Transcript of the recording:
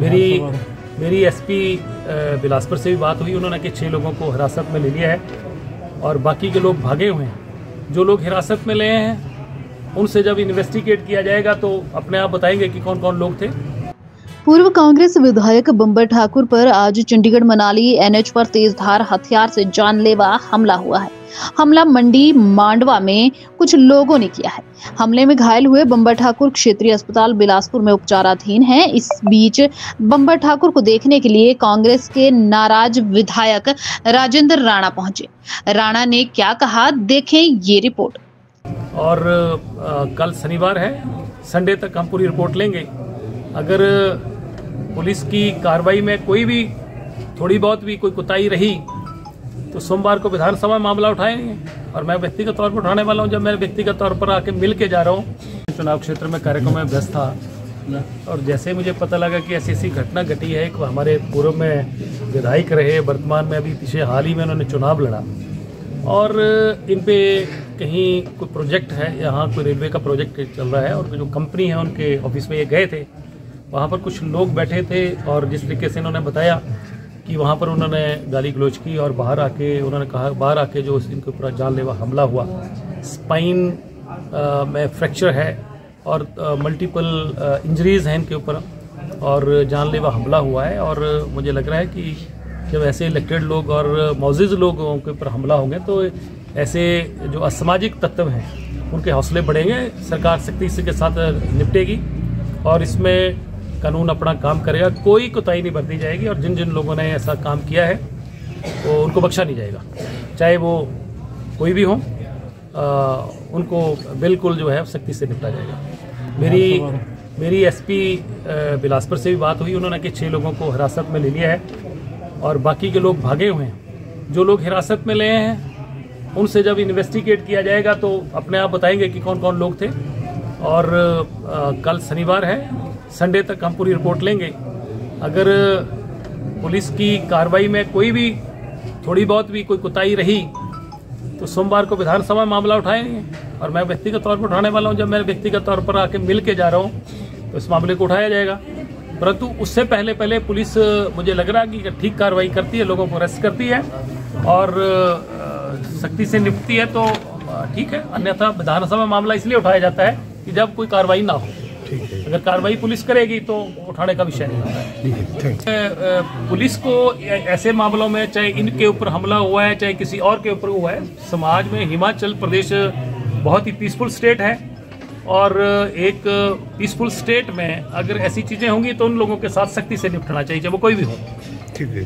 मेरी मेरी एसपी बिलासपुर से भी बात हुई उन्होंने कि छः लोगों को हिरासत में ले लिया है और बाकी के लोग भागे हुए हैं। जो लोग हिरासत में ले हैं उनसे जब इन्वेस्टिगेट किया जाएगा तो अपने आप बताएँगे कि कौन कौन लोग थे। पूर्व कांग्रेस विधायक बम्बर ठाकुर पर आज चंडीगढ़ मनाली एनएच पर तेज धार हथियार से जानलेवा हमला हुआ है। हमला मंडी मांडवा में कुछ लोगों ने किया है। हमले में घायल हुए बम्बर ठाकुर क्षेत्रीय अस्पताल बिलासपुर में उपचाराधीन हैं। इस बीच बम्बर ठाकुर को देखने के लिए कांग्रेस के नाराज़ विधायक राजेंद्र राणा पहुँचे। राणा ने क्या कहा? देखें ये रिपोर्ट। और अ, कल शनिवार है। संडे तक हम पूरी रिपोर्ट लेंगे। अगर पुलिस की कार्रवाई में कोई भी थोड़ी बहुत भी कोई कुताही रही तो सोमवार को विधानसभा मामला उठाएँगे और मैं व्यक्तिगत तौर पर उठाने वाला हूँ, जब मैं व्यक्तिगत तौर पर आके मिल के जा रहा हूँ। चुनाव क्षेत्र में कार्यक्रम में व्यस्त था। और जैसे ही मुझे पता लगा कि ऐसी ऐसी घटना घटी है कि हमारे पूर्व में विधायक रहे, वर्तमान में अभी पीछे हाल ही में उन्होंने चुनाव लड़ा। और इन पे कहीं कोई प्रोजेक्ट है यहाँ कोई रेलवे का प्रोजेक्ट चल रहा है, और जो कंपनी है, उनके ऑफ़िस में ये गए थे, वहाँ पर कुछ लोग बैठे थे, और जिस तरीके से इन्होंने बताया कि वहाँ पर उन्होंने गाली गलोच की और बाहर आके उन्होंने कहा, बाहर आके जो इनके ऊपर जानलेवा हमला हुआ स्पाइन में फ्रैक्चर है और मल्टीपल इंजरीज हैं इनके ऊपर और जानलेवा हमला हुआ है और मुझे लग रहा है कि जब ऐसे इलेक्टेड लोग और मोजिज लोगों के ऊपर हमला होंगे तो ऐसे जो असामाजिक तत्व हैं, उनके हौसले बढ़ेंगे, सरकार सख्ती के साथ निपटेगी और इसमें कानून अपना काम करेगा कोई कोताही नहीं बरती जाएगी और जिन जिन लोगों ने ऐसा काम किया है तो उनको बख्शा नहीं जाएगा। चाहे वो कोई भी हो आ, उनको बिल्कुल जो है सख्ती से निपटा जाएगा। मेरी मेरी एसपी बिलासपुर से भी बात हुई उन्होंने कि छः लोगों को हिरासत में ले लिया है और बाकी के लोग भागे हुए हैं। जो लोग हिरासत में ले हैं उनसे जब इन्वेस्टिगेट किया जाएगा तो अपने आप बताएँगे कि कौन कौन लोग थे। और अ, कल शनिवार है संडे तक हम पूरी रिपोर्ट लेंगे। अगर, पुलिस की कार्रवाई में कोई भी, थोड़ी बहुत भी कोई कुताही रही तो सोमवार को विधानसभा मामला उठाएँगे। और मैं व्यक्तिगत तौर पर उठाने वाला हूँ, जब मैं व्यक्तिगत तौर पर आके मिल के जा रहा हूँ तो इस मामले को उठाया जाएगा। परंतु उससे पहले पहले पुलिस, मुझे लग रहा है कि ठीक कार्रवाई करती है, लोगों को अरेस्ट करती है, और सख्ती से निपटती है तो ठीक है। अन्यथा विधानसभा मामला इसलिए उठाया जाता है कि जब कोई कार्रवाई ना हो। अगर कार्रवाई पुलिस करेगी तो उठाने का विषय नहीं होता है पुलिस को ऐसे मामलों में चाहे इनके ऊपर हमला हुआ है चाहे किसी और के ऊपर हुआ है समाज में हिमाचल प्रदेश बहुत ही पीसफुल स्टेट है और एक पीसफुल स्टेट में अगर ऐसी चीज़ें होंगी तो उन लोगों के साथ सख्ती से निपटना चाहिए चाहे वो कोई भी हो। ठीक है।